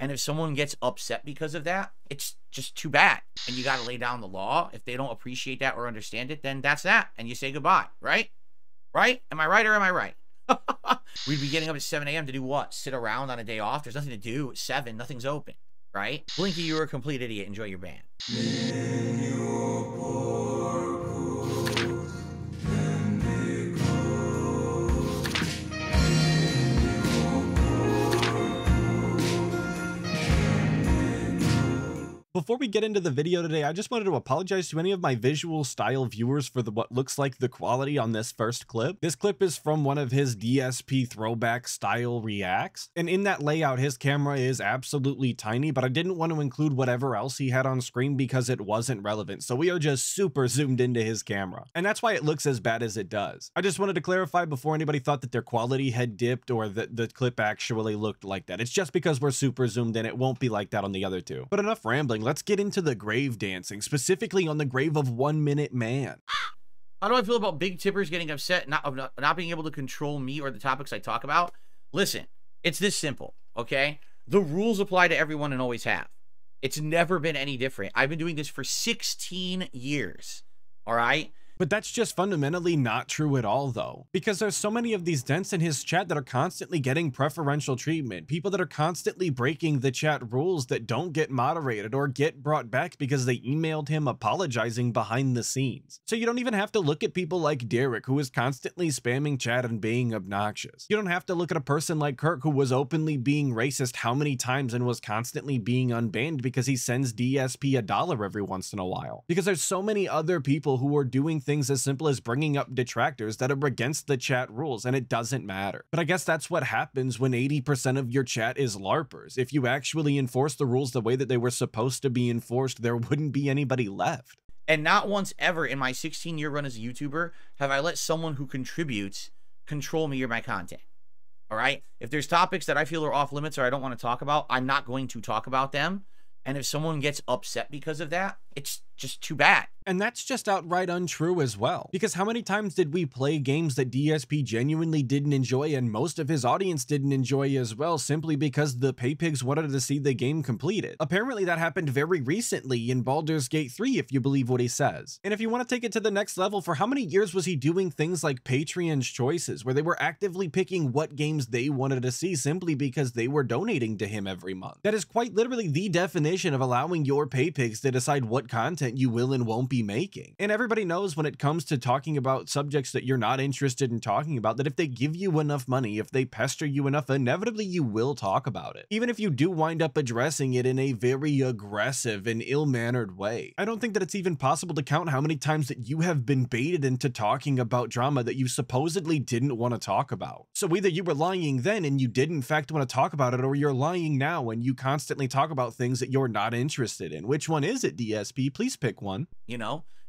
And if someone gets upset because of that, it's just too bad. And you got to lay down the law. If they don't appreciate that or understand it, then that's that. And you say goodbye, right? Right? Am I right or am I right? We'd be getting up at 7 a.m. to do what? Sit around on a day off? There's nothing to do at 7. Nothing's open, right? Blinky, you're a complete idiot. Enjoy your band. Before we get into the video today, I just wanted to apologize to any of my visual style viewers for the what looks like the quality on this first clip. This clip is from one of his DSP throwback style reacts, and in that layout his camera is absolutely tiny, but I didn't want to include whatever else he had on screen because it wasn't relevant, so we are just super zoomed into his camera. And that's why it looks as bad as it does. I just wanted to clarify before anybody thought that their quality had dipped or that the clip actually looked like that. It's just because we're super zoomed in, it won't be like that on the other two. But enough rambling, let's get into the grave dancing, specifically on the grave of One Minute Man. How do I feel about big tippers getting upset, not, not, not being able to control me or the topics I talk about? Listen, it's this simple, okay? The rules apply to everyone and always have. It's never been any different. I've been doing this for 16 years, all right? But that's just fundamentally not true at all though, because there's so many of these dents in his chat that are constantly getting preferential treatment, people that are constantly breaking the chat rules that don't get moderated or get brought back because they emailed him apologizing behind the scenes. So you don't even have to look at people like Derek who is constantly spamming chat and being obnoxious. You don't have to look at a person like Kirk who was openly being racist how many times and was constantly being unbanned because he sends DSP a dollar every once in a while. Because there's so many other people who are doing things as simple as bringing up detractors that are against the chat rules and it doesn't matter. But I guess that's what happens when 80% of your chat is LARPers. If you actually enforce the rules the way that they were supposed to be enforced, there wouldn't be anybody left. And not once ever in my 16 year run as a YouTuber have I let someone who contributes control me or my content. All right. If there's topics that I feel are off limits or I don't want to talk about, I'm not going to talk about them. And if someone gets upset because of that, it's just too bad. And that's just outright untrue as well. Because how many times did we play games that DSP genuinely didn't enjoy and most of his audience didn't enjoy as well simply because the pay pigs wanted to see the game completed? Apparently that happened very recently in Baldur's Gate 3 if you believe what he says. And if you want to take it to the next level, for how many years was he doing things like Patreon's choices where they were actively picking what games they wanted to see simply because they were donating to him every month? That is quite literally the definition of allowing your pay pigs to decide what content you will and won't be making. And everybody knows when it comes to talking about subjects that you're not interested in talking about, that if they give you enough money, if they pester you enough, inevitably you will talk about it. Even if you do wind up addressing it in a very aggressive and ill-mannered way. I don't think that it's even possible to count how many times that you have been baited into talking about drama that you supposedly didn't want to talk about. So either you were lying then and you did in fact want to talk about it, or you're lying now and you constantly talk about things that you're not interested in. Which one is it, DSP? Please pick one. You know,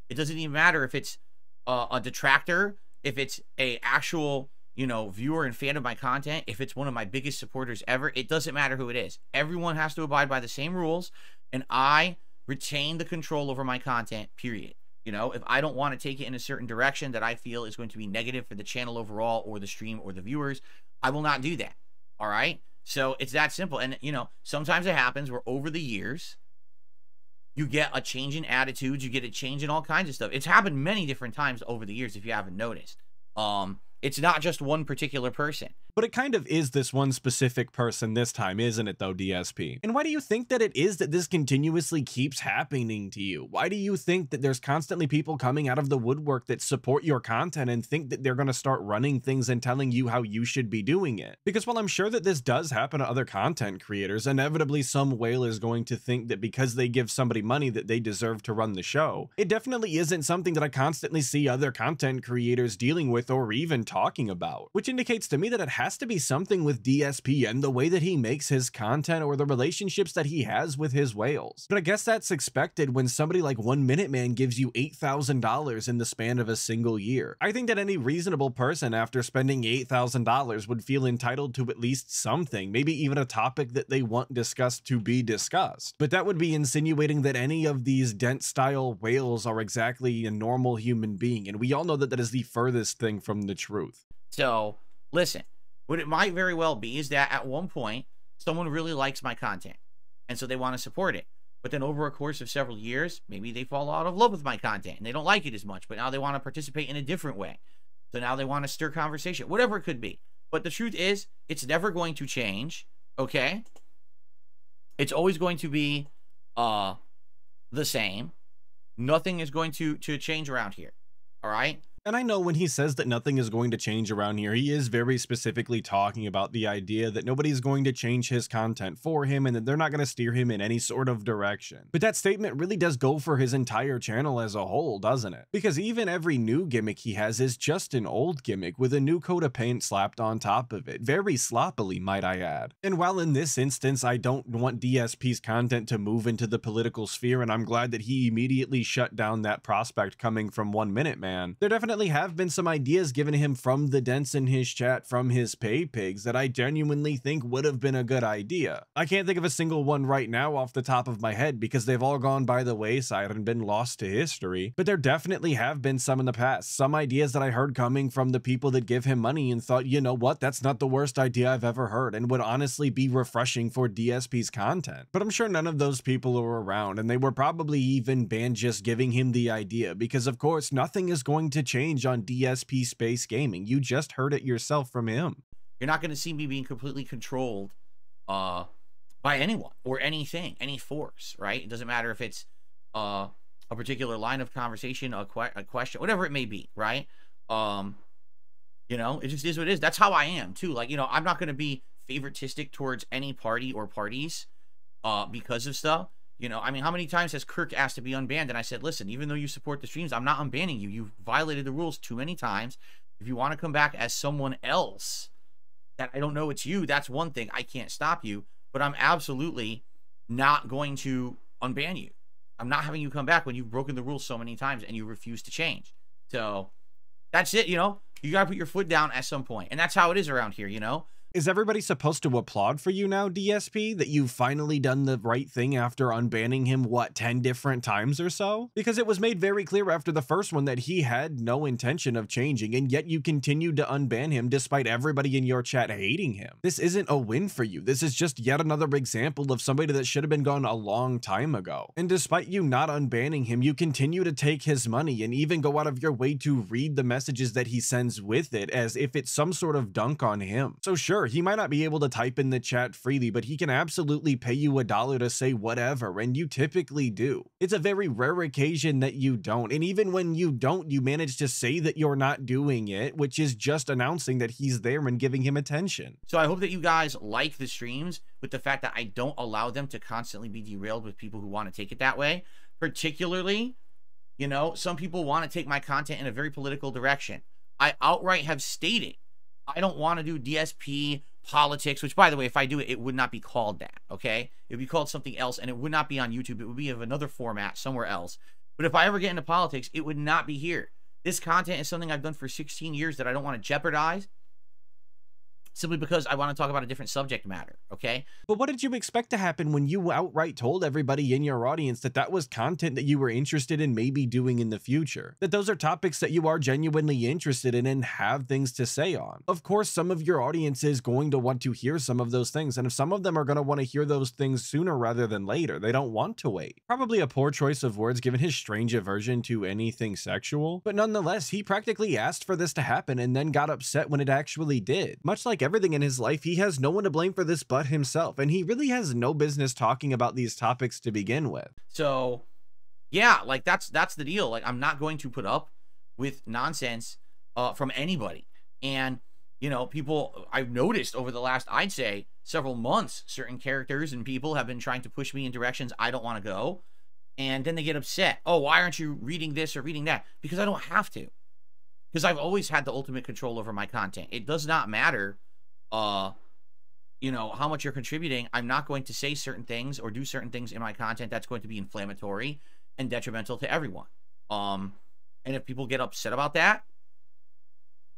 it doesn't even matter if it's uh, a detractor, if it's a actual you know viewer and fan of my content, if it's one of my biggest supporters ever. It doesn't matter who it is. Everyone has to abide by the same rules, and I retain the control over my content. Period. You know, if I don't want to take it in a certain direction that I feel is going to be negative for the channel overall or the stream or the viewers, I will not do that. All right. So it's that simple. And, you know, sometimes it happens where over the years, you get a change in attitudes, you get a change in all kinds of stuff. It's happened many different times over the years if you haven't noticed. Um, it's not just one particular person. But it kind of is this one specific person this time, isn't it though, DSP? And why do you think that it is that this continuously keeps happening to you? Why do you think that there's constantly people coming out of the woodwork that support your content and think that they're going to start running things and telling you how you should be doing it? Because while I'm sure that this does happen to other content creators, inevitably some whale is going to think that because they give somebody money that they deserve to run the show. It definitely isn't something that I constantly see other content creators dealing with or even talking about, which indicates to me that it has to be something with DSP and the way that he makes his content or the relationships that he has with his whales. But I guess that's expected when somebody like One Minute Man gives you $8,000 in the span of a single year. I think that any reasonable person after spending $8,000 would feel entitled to at least something, maybe even a topic that they want discussed to be discussed. But that would be insinuating that any of these dent style whales are exactly a normal human being, and we all know that that is the furthest thing from the truth. So, listen, what it might very well be is that at one point, someone really likes my content and so they want to support it. But then over a course of several years, maybe they fall out of love with my content and they don't like it as much, but now they want to participate in a different way. So now they want to stir conversation, whatever it could be. But the truth is, it's never going to change, okay? It's always going to be uh the same. Nothing is going to to change around here. All right? And I know when he says that nothing is going to change around here, he is very specifically talking about the idea that nobody's going to change his content for him and that they're not going to steer him in any sort of direction. But that statement really does go for his entire channel as a whole, doesn't it? Because even every new gimmick he has is just an old gimmick with a new coat of paint slapped on top of it, very sloppily, might I add. And while in this instance I don't want DSP's content to move into the political sphere, and I'm glad that he immediately shut down that prospect coming from One Minute Man, there definitely definitely have been some ideas given him from the dents in his chat from his pay pigs that I genuinely think would have been a good idea. I can't think of a single one right now off the top of my head because they've all gone by the wayside and been lost to history, but there definitely have been some in the past. Some ideas that I heard coming from the people that give him money and thought, you know what, that's not the worst idea I've ever heard and would honestly be refreshing for DSP's content. But I'm sure none of those people are around and they were probably even banned just giving him the idea because of course nothing is going to change on DSP Space Gaming. You just heard it yourself from him. You're not going to see me being completely controlled uh, by anyone or anything, any force, right? It doesn't matter if it's uh, a particular line of conversation, a, que- a question, whatever it may be, right? Um, you know, it just is what it is. That's how I am too. Like, you know, I'm not going to be favoritistic towards any party or parties uh, because of stuff. You know, I mean, how many times has Kirk asked to be unbanned? And I said, listen, even though you support the streams, I'm not unbanning you. You've violated the rules too many times. If you want to come back as someone else that I don't know it's you, that's one thing. I can't stop you, but I'm absolutely not going to unban you. I'm not having you come back when you've broken the rules so many times and you refuse to change. So that's it, you know. You got to put your foot down at some point. And that's how it is around here, you know. Is everybody supposed to applaud for you now, DSP, that you've finally done the right thing after unbanning him, what, 10 different times or so? Because it was made very clear after the first one that he had no intention of changing, and yet you continued to unban him despite everybody in your chat hating him. This isn't a win for you. This is just yet another example of somebody that should have been gone a long time ago. And despite you not unbanning him, you continue to take his money and even go out of your way to read the messages that he sends with it as if it's some sort of dunk on him. So sure, Sure, he might not be able to type in the chat freely, but he can absolutely pay you a dollar to say whatever, and you typically do. It's a very rare occasion that you don't, and even when you don't, you manage to say that you're not doing it, which is just announcing that he's there and giving him attention. So I hope that you guys like the streams with the fact that I don't allow them to constantly be derailed with people who want to take it that way. Particularly, you know, some people want to take my content in a very political direction. I outright have stated I don't want to do DSP politics, which by the way, if I do it, it would not be called that. Okay. It would be called something else and it would not be on YouTube. It would be of another format somewhere else. But if I ever get into politics, it would not be here. This content is something I've done for 16 years that I don't want to jeopardize simply because I want to talk about a different subject matter, okay? But what did you expect to happen when you outright told everybody in your audience that that was content that you were interested in maybe doing in the future? That those are topics that you are genuinely interested in and have things to say on? Of course, some of your audience is going to want to hear some of those things, and if some of them are going to want to hear those things sooner rather than later, they don't want to wait. Probably a poor choice of words given his strange aversion to anything sexual, but nonetheless, he practically asked for this to happen and then got upset when it actually did. Much like everything in his life, he has no one to blame for this but himself, and he really has no business talking about these topics to begin with. So, yeah, like that's that's the deal. Like I'm not going to put up with nonsense uh, from anybody. And you know, people I've noticed over the last I'd say several months, certain characters and people have been trying to push me in directions I don't want to go. And then they get upset. Oh, why aren't you reading this or reading that? Because I don't have to. Because I've always had the ultimate control over my content. It does not matter uh you know how much you're contributing i'm not going to say certain things or do certain things in my content that's going to be inflammatory and detrimental to everyone. Um and if people get upset about that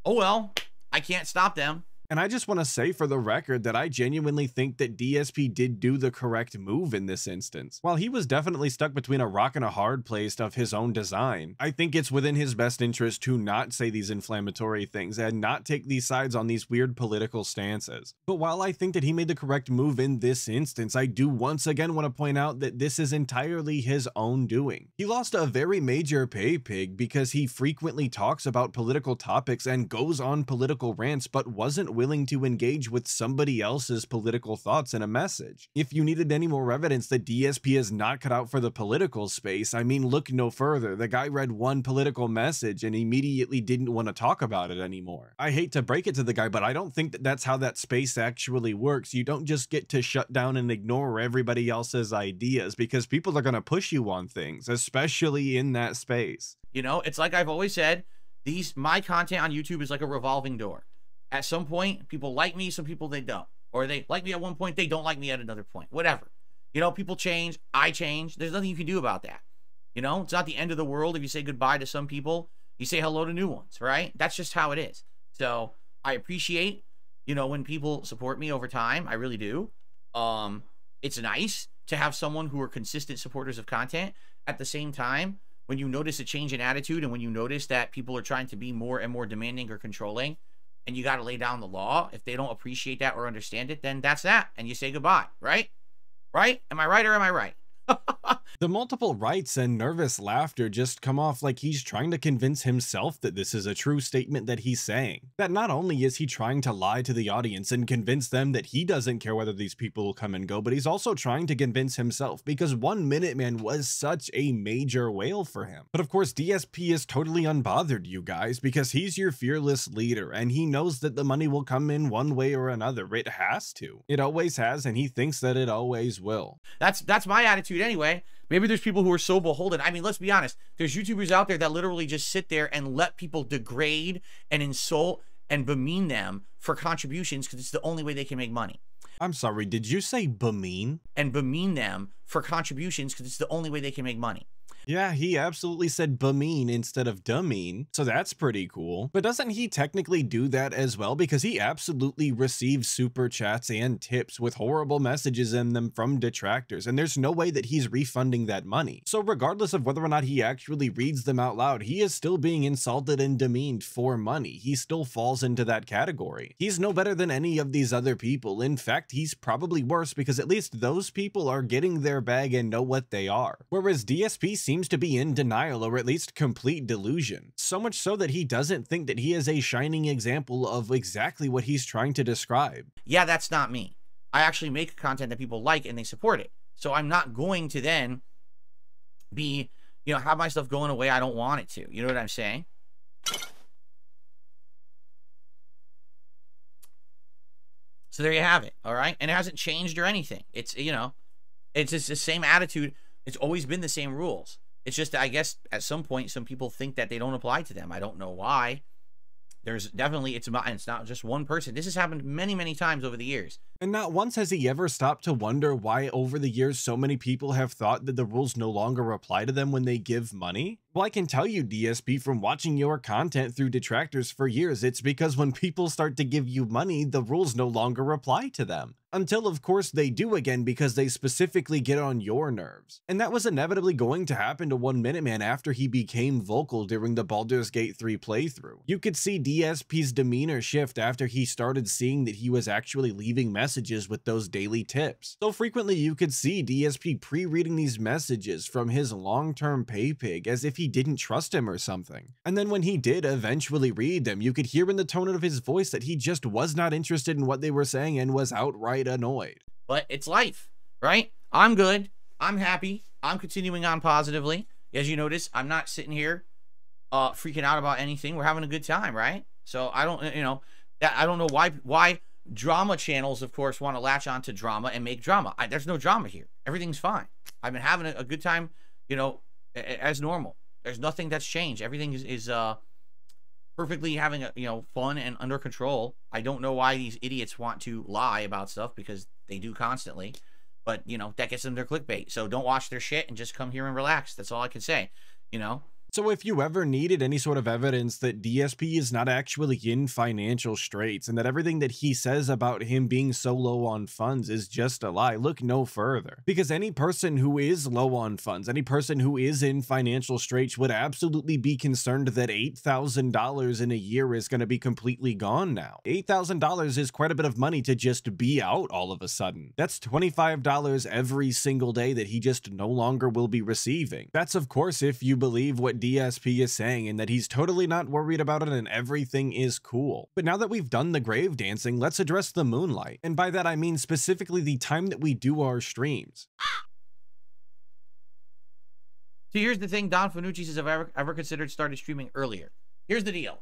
oh well i can't stop them And I just want to say for the record that I genuinely think that DSP did do the correct move in this instance. While he was definitely stuck between a rock and a hard place of his own design, I think it's within his best interest to not say these inflammatory things and not take these sides on these weird political stances. But while I think that he made the correct move in this instance, I do once again want to point out that this is entirely his own doing. He lost a very major pay pig because he frequently talks about political topics and goes on political rants, but wasn't willing to engage with somebody else's political thoughts in a message. If you needed any more evidence that DSP is not cut out for the political space, I mean, look no further. The guy read one political message and immediately didn't want to talk about it anymore. I hate to break it to the guy, but I don't think that that's how that space actually works. You don't just get to shut down and ignore everybody else's ideas because people are going to push you on things, especially in that space. You know, it's like I've always said, these my content on YouTube is like a revolving door. At some point, people like me, some people they don't. Or they like me at one point, they don't like me at another point. Whatever. You know, people change, I change. There's nothing you can do about that. You know, it's not the end of the world if you say goodbye to some people, you say hello to new ones, right? That's just how it is. So, I appreciate, you know, when people support me over time. I really do. Um, it's nice to have someone who are consistent supporters of content. At the same time, when you notice a change in attitude and when you notice that people are trying to be more and more demanding or controlling, and you got to lay down the law, if they don't appreciate that or understand it, then that's that. And you say goodbye, right? Right? Am I right or am I right? the multiple rights and nervous laughter just come off like he's trying to convince himself that this is a true statement that he's saying. That not only is he trying to lie to the audience and convince them that he doesn't care whether these people will come and go, but he's also trying to convince himself because One Minute Man was such a major whale for him. But of course, DSP is totally unbothered, you guys, because he's your fearless leader and he knows that the money will come in one way or another. It has to. It always has, and he thinks that it always will. That's that's my attitude anyway. Maybe there's people who are so beholden. I mean, let's be honest. There's YouTubers out there that literally just sit there and let people degrade and insult and bemean them for contributions because it's the only way they can make money. I'm sorry, did you say bemean? And bemean them for contributions because it's the only way they can make money. Yeah, he absolutely said bemean instead of dumeen, so that's pretty cool. But doesn't he technically do that as well? Because he absolutely receives super chats and tips with horrible messages in them from detractors, and there's no way that he's refunding that money. So regardless of whether or not he actually reads them out loud, he is still being insulted and demeaned for money. He still falls into that category. He's no better than any of these other people. In fact, he's probably worse because at least those people are getting their bag and know what they are. Whereas DSP seems seems to be in denial or at least complete delusion. So much so that he doesn't think that he is a shining example of exactly what he's trying to describe. Yeah, that's not me. I actually make content that people like and they support it. So I'm not going to then be, you know, have my stuff going away I don't want it to. You know what I'm saying? So there you have it. All right. And it hasn't changed or anything. It's, you know, it's just the same attitude. It's always been the same rules. It's just, I guess, at some point, some people think that they don't apply to them. I don't know why. There's definitely, it's about, it's not just one person. This has happened many, many times over the years. And not once has he ever stopped to wonder why over the years so many people have thought that the rules no longer apply to them when they give money. Well, I can tell you, DSP, from watching your content through detractors for years, it's because when people start to give you money, the rules no longer apply to them. Until, of course, they do again because they specifically get on your nerves. And that was inevitably going to happen to One Minute Man after he became vocal during the Baldur's Gate 3 playthrough. You could see DSP's demeanor shift after he started seeing that he was actually leaving messages with those daily tips. So frequently you could see DSP pre-reading these messages from his long-term pay pig as if he didn't trust him or something. And then when he did eventually read them, you could hear in the tone of his voice that he just was not interested in what they were saying and was outright annoyed. But it's life, right? I'm good. I'm happy. I'm continuing on positively. As you notice, I'm not sitting here uh freaking out about anything. We're having a good time, right? So I don't you know, I don't know why why drama channels of course want to latch on to drama and make drama. I, there's no drama here. Everything's fine. I've been having a, a good time, you know, as normal. There's nothing that's changed. Everything is, is uh, perfectly having a, you know fun and under control. I don't know why these idiots want to lie about stuff because they do constantly. But you know that gets them their clickbait. So don't watch their shit and just come here and relax. That's all I can say. You know, So if you ever needed any sort of evidence that DSP is not actually in financial straits and that everything that he says about him being so low on funds is just a lie, look no further. Because any person who is low on funds, any person who is in financial straits would absolutely be concerned that $8,000 in a year is going to be completely gone now. $8,000 is quite a bit of money to just be out all of a sudden. That's $25 every single day that he just no longer will be receiving. That's of course if you believe what DSP is saying and that he's totally not worried about it and everything is cool. But now that we've done the grave dancing, let's address the moonlight. And by that I mean specifically the time that we do our streams. So here's the thing Don Fanucci says, have I ever, ever considered started streaming earlier? Here's the deal.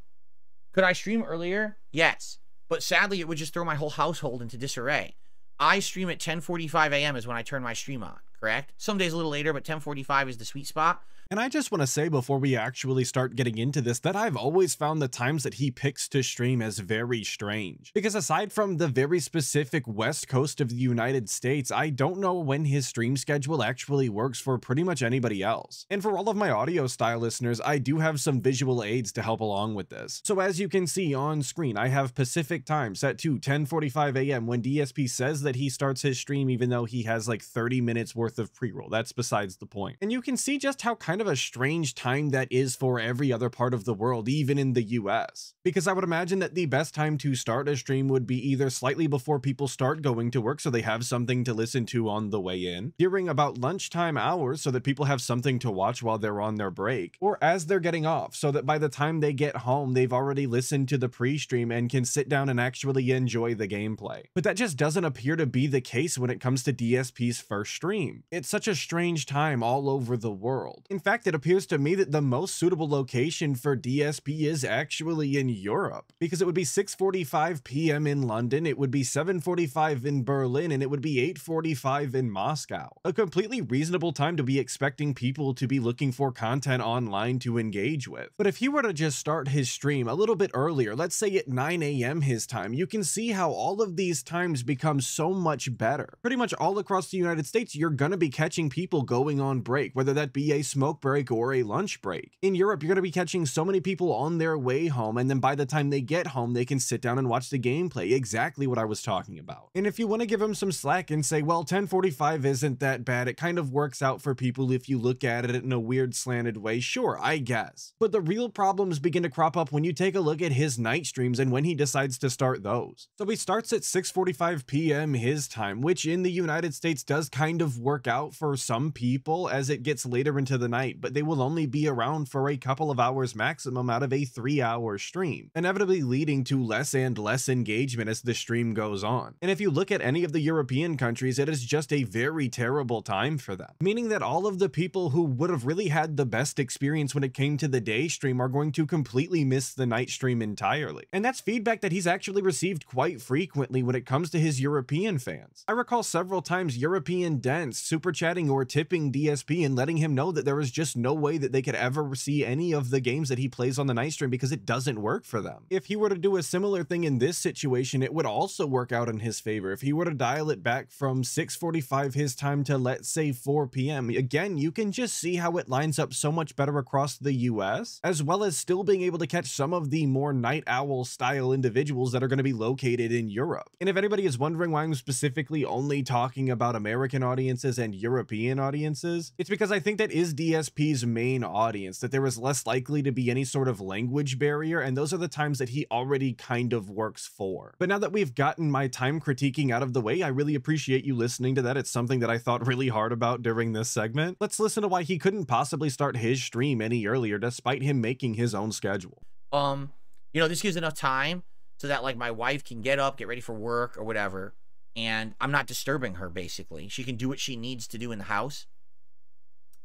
Could I stream earlier? Yes. But sadly, it would just throw my whole household into disarray. I stream at 10:45 a.m. is when I turn my stream on, correct? Some days a little later, but 10:45 is the sweet spot. And I just want to say before we actually start getting into this that I've always found the times that he picks to stream as very strange. Because aside from the very specific west coast of the United States, I don't know when his stream schedule actually works for pretty much anybody else. And for all of my audio style listeners, I do have some visual aids to help along with this. So as you can see on screen, I have Pacific time set to 10:45 a.m. when DSP says that he starts his stream even though he has like 30 minutes worth of pre-roll. That's besides the point. And you can see just how kind of a strange time that is for every other part of the world, even in the US. Because I would imagine that the best time to start a stream would be either slightly before people start going to work so they have something to listen to on the way in, during about lunchtime hours so that people have something to watch while they're on their break, or as they're getting off so that by the time they get home, they've already listened to the pre-stream and can sit down and actually enjoy the gameplay. But that just doesn't appear to be the case when it comes to DSP's first stream. It's such a strange time all over the world. In fact, it appears to me that the most suitable location for DSP is actually in Europe, because it would be 6.45 p.m. in London, it would be 7.45 in Berlin, and it would be 8.45 in Moscow. A completely reasonable time to be expecting people to be looking for content online to engage with. But if he were to just start his stream a little bit earlier, let's say at 9 a.m. his time, you can see how all of these times become so much better. Pretty much all across the United States, you're gonna be catching people going on break, whether that be a smoke break or a lunch break. In Europe, you're gonna be catching so many people on their way home, and then by the time they get home, they can sit down and watch the gameplay. Exactly what I was talking about. And if you want to give him some slack and say, well, 1045 isn't that bad, it kind of works out for people if you look at it in a weird slanted way, sure, I guess. But the real problems begin to crop up when you take a look at his night streams and when he decides to start those. So he starts at 6:45 p.m. his time, which in the United States does kind of work out for some people as it gets later into the night, but they will only be around for a couple of hours maximum out of a 3-hour stream, inevitably leading to less and less engagement as the stream goes on. And if you look at any of the European countries, it is just a very terrible time for them, meaning that all of the people who would have really had the best experience when it came to the day stream are going to completely miss the night stream entirely. And that's feedback that he's actually received quite frequently when it comes to his European fans. I recall several times European Dents super chatting or tipping DSP and letting him know that there was just no way that they could ever see any of the games that he plays on the night stream because it doesn't work for them. If he were to do a similar thing in this situation, it would also work out in his favor. If he were to dial it back from 6:45 his time to let's say 4 p.m., again, you can just see how it lines up so much better across the US, as well as still being able to catch some of the more night owl style individuals that are going to be located in Europe. And if anybody is wondering why I'm specifically only talking about American audiences and European audiences, it's because I think that is DSP's main audience, that there is less likely to be any sort of language barrier, and those are the times that he already kind of works for. But now that we've gotten my time critiquing out of the way, I really appreciate you listening to that. It's something that I thought really hard about during this segment. Let's listen to why he couldn't possibly start his stream any earlier despite him making his own schedule. Um, you know, this gives enough time so that like my wife can get up, get ready for work or whatever, and I'm not disturbing her basically. She can do what she needs to do in the house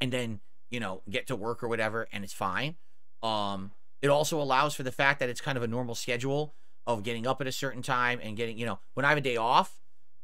and then, you know, get to work or whatever and it's fine. Um, it also allows for the fact that it's kind of a normal schedule of getting up at a certain time and getting, you know, when I have a day off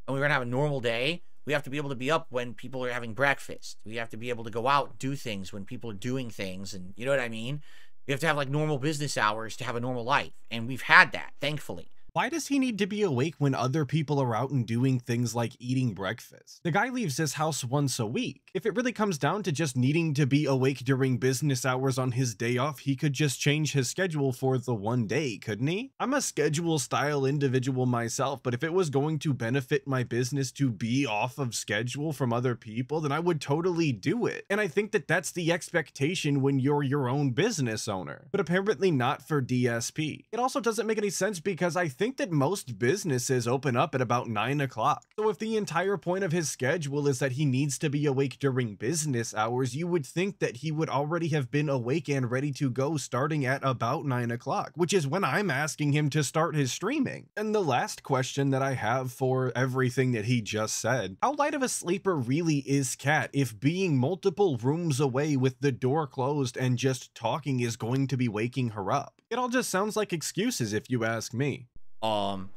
and we're to have a normal day, we have to be able to be up when people are having breakfast. We have to be able to go out, do things when people are doing things. And you know what I mean? You have to have like normal business hours to have a normal life. And we've had that, thankfully. Why does he need to be awake when other people are out and doing things like eating breakfast? The guy leaves his house once a week. If it really comes down to just needing to be awake during business hours on his day off, he could just change his schedule for the one day, couldn't he? I'm a schedule style individual myself, but if it was going to benefit my business to be off of schedule from other people, then I would totally do it. And I think that that's the expectation when you're your own business owner, but apparently not for DSP. It also doesn't make any sense because I think that most businesses open up at about 9 o'clock. So if the entire point of his schedule is that he needs to be awake during business hours, you would think that he would already have been awake and ready to go starting at about 9 o'clock, which is when I'm asking him to start his streaming. And the last question that I have for everything that he just said, how light of a sleeper really is Cat if being multiple rooms away with the door closed and just talking is going to be waking her up? It all just sounds like excuses if you ask me. Um,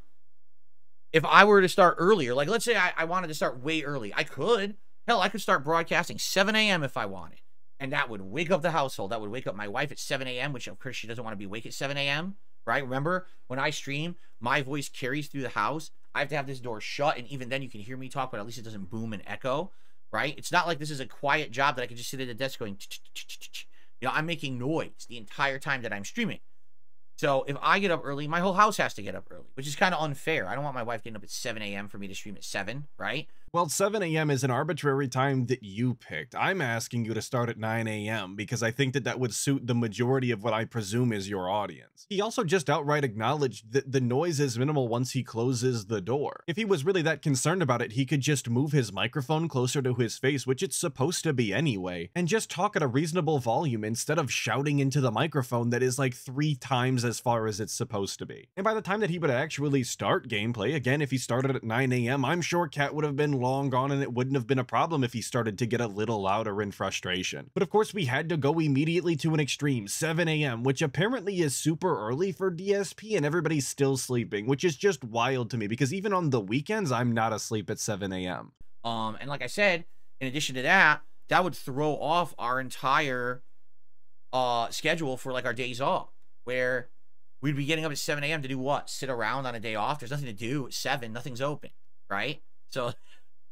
if I were to start earlier, like let's say I, I wanted to start way early, I could. Hell, I could start broadcasting 7 a.m. if I wanted. And that would wake up the household. That would wake up my wife at 7 a.m., which of course she doesn't want to be awake at 7 a.m. Right? Remember, when I stream, my voice carries through the house. I have to have this door shut, and even then you can hear me talk, but at least it doesn't boom and echo. Right? It's not like this is a quiet job that I can just sit at the desk going, you know, I'm making noise the entire time that I'm streaming. So if I get up early, my whole house has to get up early, which is kind of unfair. I don't want my wife getting up at 7 a.m. for me to stream at 7, right? Well, 7 a.m. is an arbitrary time that you picked. I'm asking you to start at 9 a.m. because I think that that would suit the majority of what I presume is your audience. He also just outright acknowledged that the noise is minimal once he closes the door. If he was really that concerned about it, he could just move his microphone closer to his face, which it's supposed to be anyway, and just talk at a reasonable volume instead of shouting into the microphone that is like three times as far as it's supposed to be. And by the time that he would actually start gameplay, again, if he started at 9 a.m., I'm sure Cat would have been long gone and it wouldn't have been a problem if he started to get a little louder in frustration. But of course, we had to go immediately to an extreme, 7 a.m., which apparently is super early for DSP and everybody's still sleeping, which is just wild to me because even on the weekends, I'm not asleep at 7 a.m. Um, and like I said, in addition to that, that would throw off our entire uh schedule for like our days off, where we'd be getting up at 7 a.m. to do what? Sit around on a day off. There's nothing to do at 7. Nothing's open, right? So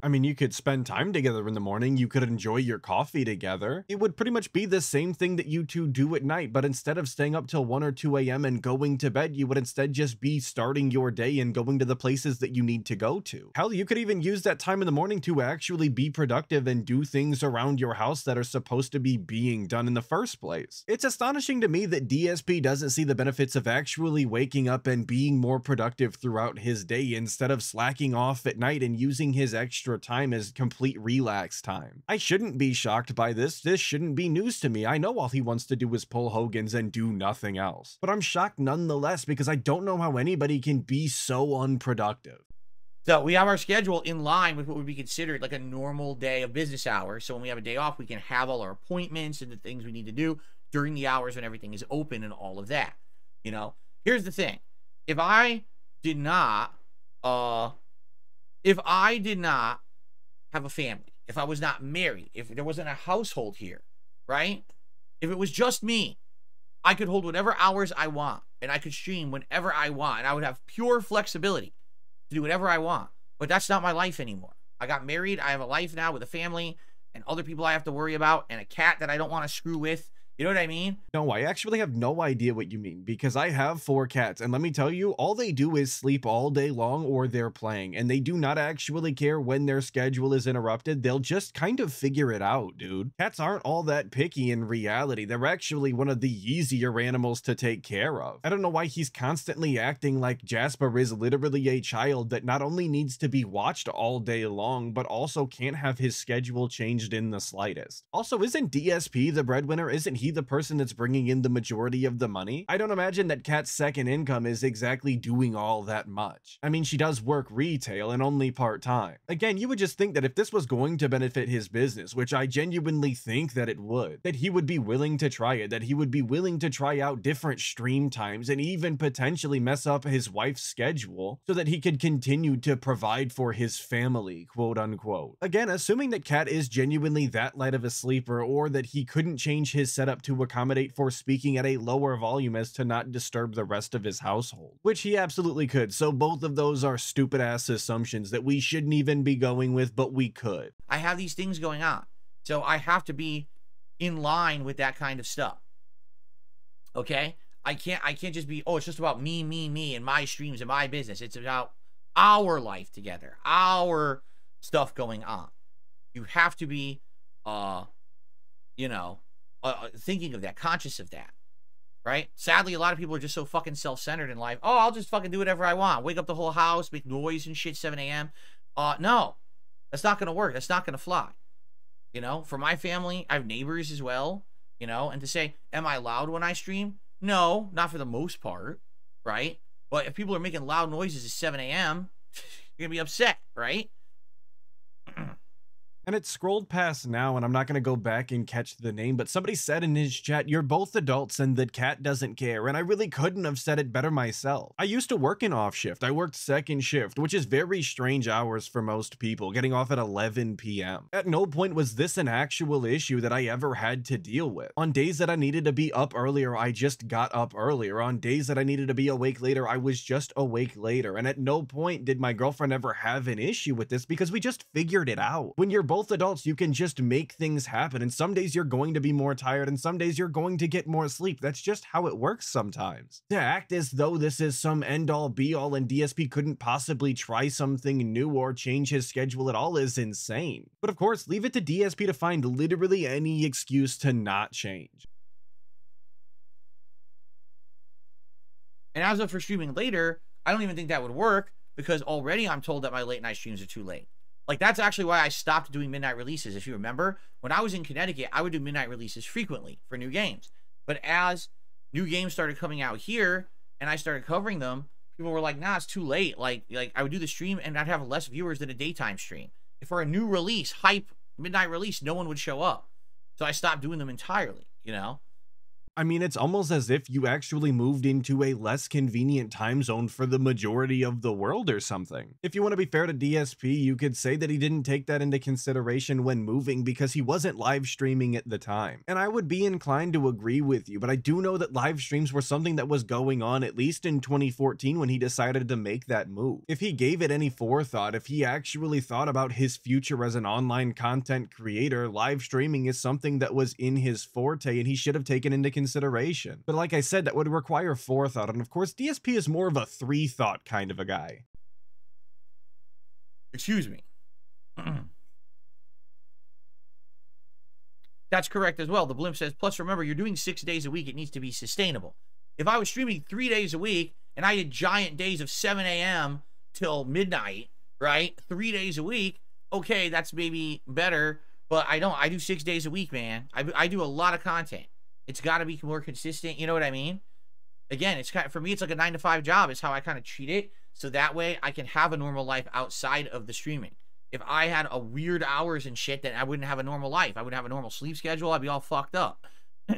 I mean, you could spend time together in the morning, you could enjoy your coffee together. It would pretty much be the same thing that you two do at night, but instead of staying up till 1 or 2 a.m. and going to bed, you would instead just be starting your day and going to the places that you need to go to. Hell, you could even use that time in the morning to actually be productive and do things around your house that are supposed to be being done in the first place. It's astonishing to me that DSP doesn't see the benefits of actually waking up and being more productive throughout his day instead of slacking off at night and using his extra time as complete relax time. I shouldn't be shocked by this. This shouldn't be news to me. I know all he wants to do is pull Hogan's and do nothing else. But I'm shocked nonetheless because I don't know how anybody can be so unproductive. So we have our schedule in line with what would be considered like a normal day of business hours. So when we have a day off, we can have all our appointments and the things we need to do during the hours when everything is open and all of that. You know, here's the thing. If I did not, uh, if I did not have a family, if I was not married, if there wasn't a household here, right? If it was just me, I could hold whatever hours I want and I could stream whenever I want and I would have pure flexibility to do whatever I want. But that's not my life anymore. I got married. I have a life now with a family and other people I have to worry about and a cat that I don't want to screw with you know what I mean? No, I actually have no idea what you mean because I have four cats, and let me tell you, all they do is sleep all day long or they're playing, and they do not actually care when their schedule is interrupted. They'll just kind of figure it out, dude. Cats aren't all that picky in reality. They're actually one of the easier animals to take care of. I don't know why he's constantly acting like Jasper is literally a child that not only needs to be watched all day long, but also can't have his schedule changed in the slightest. Also, isn't DSP the breadwinner? Isn't he he the person that's bringing in the majority of the money? I don't imagine that Cat's second income is exactly doing all that much. I mean, she does work retail and only part time. Again, you would just think that if this was going to benefit his business, which I genuinely think that it would, that he would be willing to try it, that he would be willing to try out different stream times and even potentially mess up his wife's schedule so that he could continue to provide for his family, quote unquote. Again, assuming that Cat is genuinely that light of a sleeper or that he couldn't change his setup up to accommodate for speaking at a lower volume as to not disturb the rest of his household, which he absolutely could. So both of those are stupid ass assumptions that we shouldn't even be going with, but we could. I have these things going on. So I have to be in line with that kind of stuff. Okay? I can't I can't just be, oh, it's just about me, me, me and my streams and my business. It's about our life together, our stuff going on. You have to be uh you know, uh, uh, thinking of that, conscious of that. Right? Sadly, a lot of people are just so fucking self-centered in life. Oh, I'll just fucking do whatever I want. Wake up the whole house, make noise and shit 7 a.m. Uh no. That's not gonna work. That's not gonna fly. You know, for my family, I have neighbors as well, you know, and to say, am I loud when I stream? No, not for the most part, right? But if people are making loud noises at 7 a.m., you're to be upset, right? And it scrolled past now, and I'm not going to go back and catch the name, but somebody said in his chat, You're both adults and that cat doesn't care. And I really couldn't have said it better myself. I used to work in off shift. I worked second shift, which is very strange hours for most people, getting off at 11 p.m. At no point was this an actual issue that I ever had to deal with. On days that I needed to be up earlier, I just got up earlier. On days that I needed to be awake later, I was just awake later. And at no point did my girlfriend ever have an issue with this because we just figured it out. When you're both both adults, you can just make things happen. And some days you're going to be more tired, and some days you're going to get more sleep. That's just how it works sometimes. To act as though this is some end all be all and DSP couldn't possibly try something new or change his schedule at all is insane. But of course, leave it to DSP to find literally any excuse to not change. And as of for streaming later, I don't even think that would work because already I'm told that my late night streams are too late. Like that's actually why I stopped doing midnight releases. If you remember, when I was in Connecticut, I would do midnight releases frequently for new games. But as new games started coming out here and I started covering them, people were like, "Nah, it's too late." Like like I would do the stream and I'd have less viewers than a daytime stream. If for a new release, hype midnight release, no one would show up. So I stopped doing them entirely, you know? I mean, it's almost as if you actually moved into a less convenient time zone for the majority of the world or something. If you want to be fair to DSP, you could say that he didn't take that into consideration when moving because he wasn't live streaming at the time. And I would be inclined to agree with you, but I do know that live streams were something that was going on at least in 2014 when he decided to make that move. If he gave it any forethought, if he actually thought about his future as an online content creator, live streaming is something that was in his forte and he should have taken into consideration consideration. But like I said, that would require forethought, and of course, DSP is more of a three thought kind of a guy. Excuse me. That's correct as well. The blimp says, plus remember, you're doing six days a week. It needs to be sustainable. If I was streaming three days a week and I did giant days of 7 a.m. till midnight, right? Three days a week, okay, that's maybe better. But I don't. I do six days a week, man. I, I do a lot of content. It's got to be more consistent. You know what I mean? Again, it's kind of, for me, it's like a nine to five job. is how I kind of treat it. So that way I can have a normal life outside of the streaming. If I had a weird hours and shit, then I wouldn't have a normal life. I wouldn't have a normal sleep schedule. I'd be all fucked up.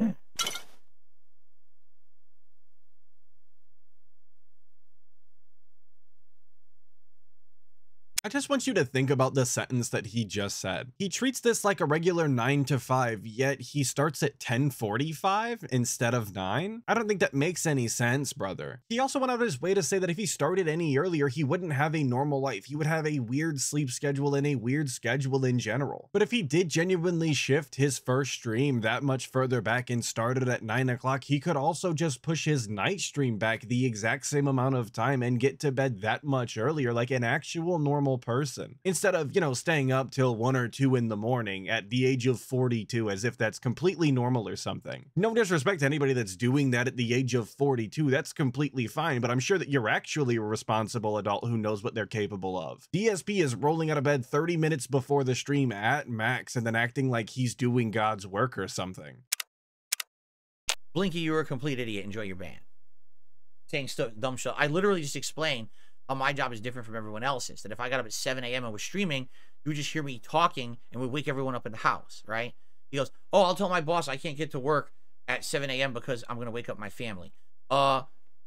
I just want you to think about the sentence that he just said. He treats this like a regular 9 to 5, yet he starts at 1045 instead of 9? I don't think that makes any sense, brother. He also went out of his way to say that if he started any earlier, he wouldn't have a normal life. He would have a weird sleep schedule and a weird schedule in general. But if he did genuinely shift his first stream that much further back and started at 9 o'clock, he could also just push his night stream back the exact same amount of time and get to bed that much earlier like an actual normal normal person instead of, you know, staying up till 1 or 2 in the morning at the age of 42 as if that's completely normal or something. No disrespect to anybody that's doing that at the age of 42, that's completely fine, but I'm sure that you're actually a responsible adult who knows what they're capable of. DSP is rolling out of bed 30 minutes before the stream at max and then acting like he's doing God's work or something. Blinky, you're a complete idiot. Enjoy your band. Saying dumb shit. I literally just explained how my job is different from everyone else's. That if I got up at 7 a.m. and was streaming, you would just hear me talking and would wake everyone up in the house, right? He goes, Oh, I'll tell my boss I can't get to work at 7 a.m. because I'm going to wake up my family. Uh,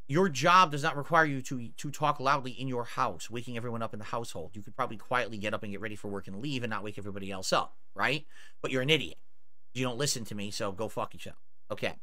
your job does not require you to to talk loudly in your house, waking everyone up in the household. You could probably quietly get up and get ready for work and leave and not wake everybody else up, right? But you're an idiot. You don't listen to me, so go fuck yourself. Okay.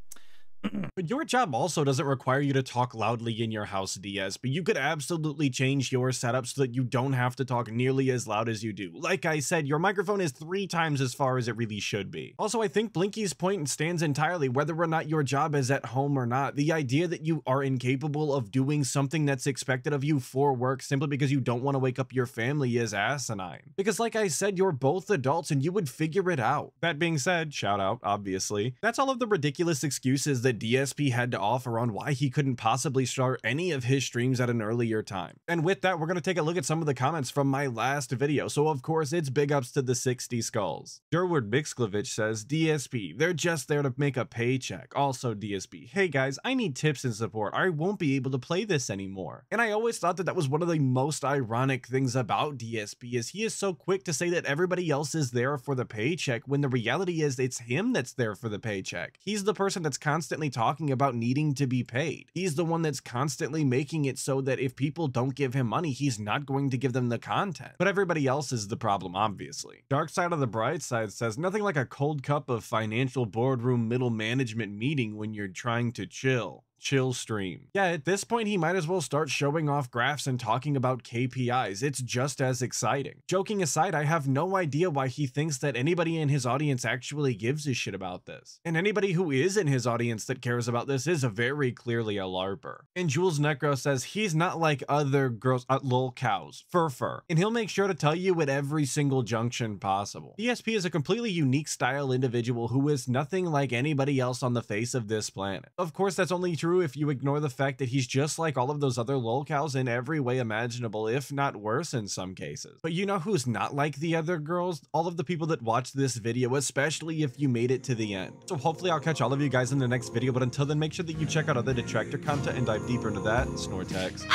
But your job also doesn't require you to talk loudly in your house, DS, but you could absolutely change your setup so that you don't have to talk nearly as loud as you do. Like I said, your microphone is three times as far as it really should be. Also, I think Blinky's point stands entirely whether or not your job is at home or not. The idea that you are incapable of doing something that's expected of you for work simply because you don't want to wake up your family is asinine. Because like I said, you're both adults and you would figure it out. That being said, shout out, obviously. That's all of the ridiculous excuses that DSP had to offer on why he couldn't possibly start any of his streams at an earlier time. And with that, we're going to take a look at some of the comments from my last video. So of course, it's big ups to the 60 skulls. Durward Mixklovich says, DSP, they're just there to make a paycheck. Also DSP, hey guys, I need tips and support. I won't be able to play this anymore. And I always thought that that was one of the most ironic things about DSP is he is so quick to say that everybody else is there for the paycheck when the reality is it's him that's there for the paycheck. He's the person that's constantly talking about needing to be paid. He's the one that's constantly making it so that if people don't give him money, he's not going to give them the content. But everybody else is the problem, obviously. Dark Side of the Bright Side says nothing like a cold cup of financial boardroom middle management meeting when you're trying to chill chill stream. Yeah, at this point, he might as well start showing off graphs and talking about KPIs. It's just as exciting. Joking aside, I have no idea why he thinks that anybody in his audience actually gives a shit about this. And anybody who is in his audience that cares about this is very clearly a LARPer. And Jules Necro says he's not like other girls, uh, lol cows, fur fur, and he'll make sure to tell you at every single junction possible. ESP is a completely unique style individual who is nothing like anybody else on the face of this planet. Of course, that's only true if you ignore the fact that he's just like all of those other lolcows in every way imaginable, if not worse in some cases. But you know who's not like the other girls? All of the people that watch this video, especially if you made it to the end. So hopefully I'll catch all of you guys in the next video, but until then, make sure that you check out other Detractor content and dive deeper into that. Snortex.